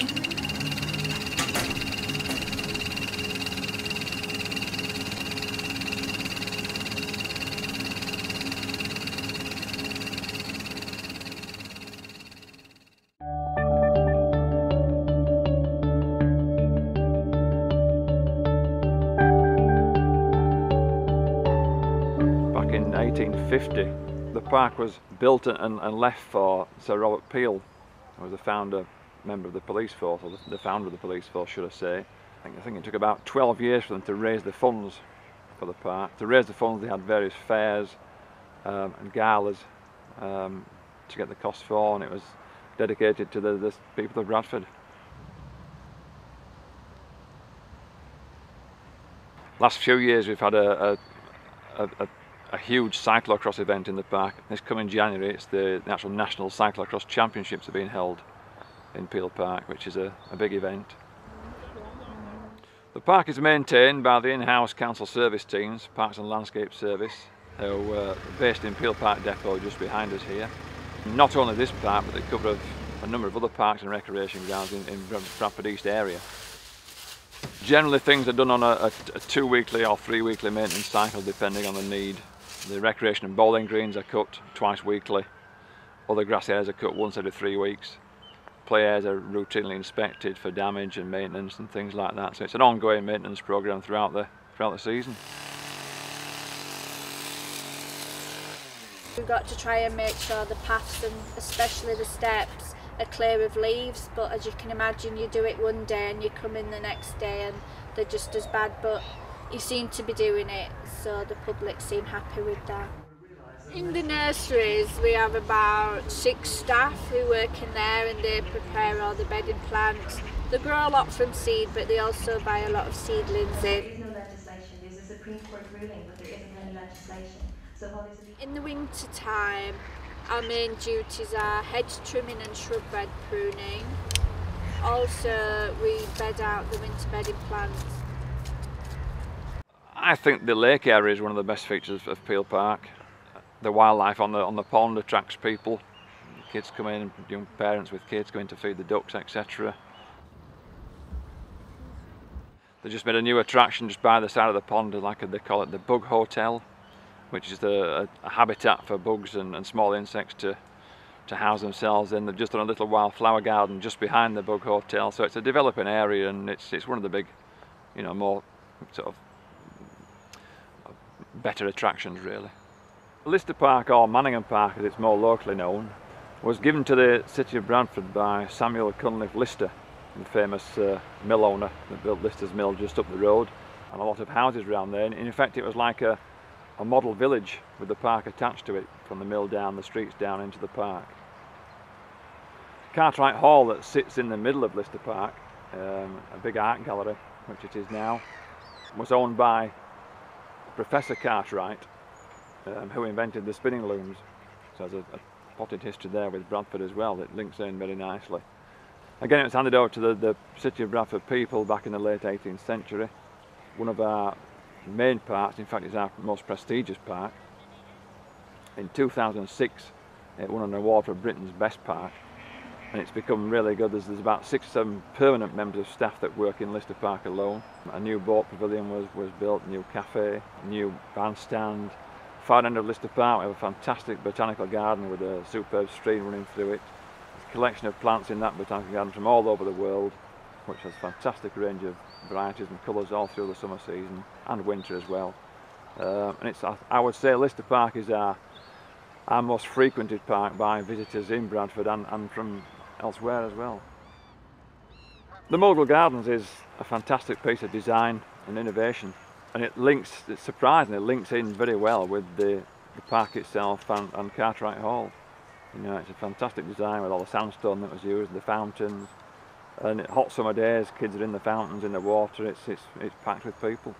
Back in 1850, the park was built and, and left for Sir Robert Peel, who was the founder, member of the police force, or the, founder of the police force, should I say. I think, I think it took about 12 years for them to raise the funds for the park. To raise the funds, they had various fairs um, and galas um, to get the cost for, and it was dedicated to the, the people of Bradford. Last few years, we've had a, a, a, a a huge cyclocross event in the park. This coming January, it's the, the actual National Cyclocross Championships are being held in Peel Park, which is a, a big event. The park is maintained by the in-house council service teams, Parks and Landscape Service, who are based in Peel Park Depot just behind us here. Not only this park, but they cover of a number of other parks and recreation grounds in, in Bradford East area. Generally things are done on a, a, a two weekly or three weekly maintenance cycle depending on the need the recreation and bowling greens are cut twice weekly. Other grass areas are cut once every three weeks. Play areas are routinely inspected for damage and maintenance and things like that. So it's an ongoing maintenance program throughout the throughout the season. We've got to try and make sure the paths and especially the steps are clear of leaves but as you can imagine you do it one day and you come in the next day and they're just as bad but you seem to be doing it so the public seem happy with that. In the nurseries we have about six staff who work in there and they prepare all the bedding plants. They grow a lot from seed but they also buy a lot of seedlings in. No there's a Supreme Court ruling but there isn't any legislation. So in the winter time our main duties are hedge trimming and shrub bed pruning. Also we bed out the winter bedding plants I think the lake area is one of the best features of Peel Park. The wildlife on the on the pond attracts people. Kids come in, young parents with kids come in to feed the ducks, etc. They just made a new attraction just by the side of the pond, like they call it the Bug Hotel, which is the, a, a habitat for bugs and, and small insects to to house themselves in. They've just done a little wildflower garden just behind the Bug Hotel, so it's a developing area and it's it's one of the big, you know, more sort of better attractions really. Lister Park, or Manningham Park as it's more locally known, was given to the city of Bradford by Samuel Cunliffe Lister, the famous uh, mill owner that built Lister's Mill just up the road, and a lot of houses around there. And in fact, it was like a, a model village with the park attached to it, from the mill down the streets down into the park. Cartwright Hall that sits in the middle of Lister Park, um, a big art gallery, which it is now, was owned by Professor Cartwright, um, who invented the spinning looms. So there's a, a, potted history there with Bradford as well that links in very nicely. Again, it was handed over to the, the city of Bradford people back in the late 18th century. One of our main parks, in fact, is our most prestigious park. In 2006, it won an award for Britain's best park and it's become really good. There's, there's about six or seven permanent members of staff that work in Lister Park alone. A new boat pavilion was, was built, new cafe, new bandstand. Far end of Lister Park we have a fantastic botanical garden with a superb stream running through it. There's a collection of plants in that botanical garden from all over the world which has a fantastic range of varieties and colours all through the summer season and winter as well. Uh, and it's, I would say Lister Park is our, our most frequented park by visitors in Bradford and, and from elsewhere as well. The Mughal Gardens is a fantastic piece of design and innovation and it links, it's surprising, it links in very well with the, the park itself and, and Cartwright Hall. You know, it's a fantastic design with all the sandstone that was used, the fountains, and hot summer days, kids are in the fountains, in the water, it's, it's, it's packed with people.